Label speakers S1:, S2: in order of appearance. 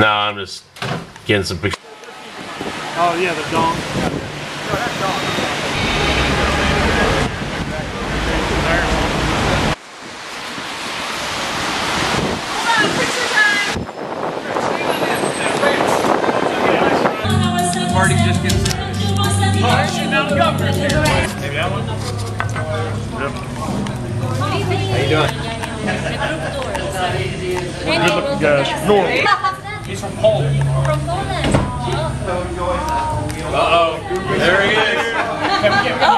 S1: No, I'm just getting some pictures.
S2: Oh yeah, the dong.
S3: Party just gets started.
S4: Oh, How you doing?
S2: Good looking guys. Normal.
S3: He's from Poland.
S4: From Poland.
S3: Uh oh. There he is.